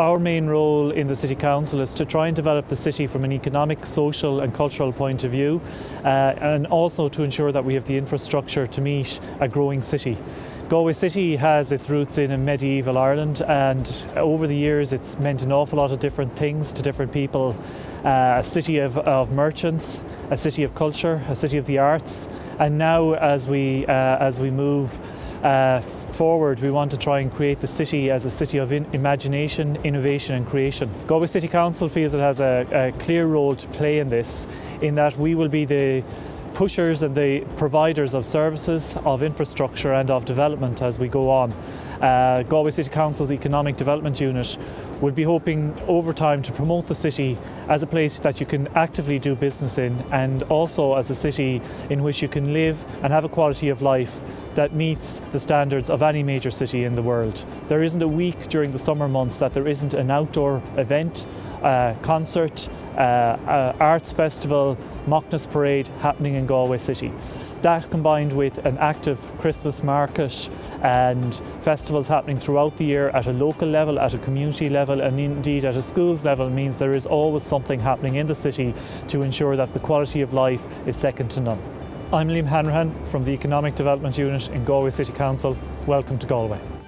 Our main role in the City Council is to try and develop the city from an economic, social and cultural point of view uh, and also to ensure that we have the infrastructure to meet a growing city. Galway City has its roots in a medieval Ireland and over the years it's meant an awful lot of different things to different people. Uh, a city of, of, merchants, a city of culture, a city of the arts and now as we, uh, as we move uh, forward, we want to try and create the city as a city of in imagination, innovation and creation. Galway City Council feels it has a, a clear role to play in this, in that we will be the pushers and the providers of services, of infrastructure and of development as we go on. Uh, Galway City Council's Economic Development Unit would be hoping over time to promote the city as a place that you can actively do business in and also as a city in which you can live and have a quality of life that meets the standards of any major city in the world. There isn't a week during the summer months that there isn't an outdoor event, uh, concert, uh, uh, arts festival, Macnas Parade happening in Galway City. That combined with an active Christmas market and festivals happening throughout the year at a local level, at a community level and indeed at a schools level means there is always something happening in the city to ensure that the quality of life is second to none. I'm Liam Hanrahan from the Economic Development Unit in Galway City Council. Welcome to Galway.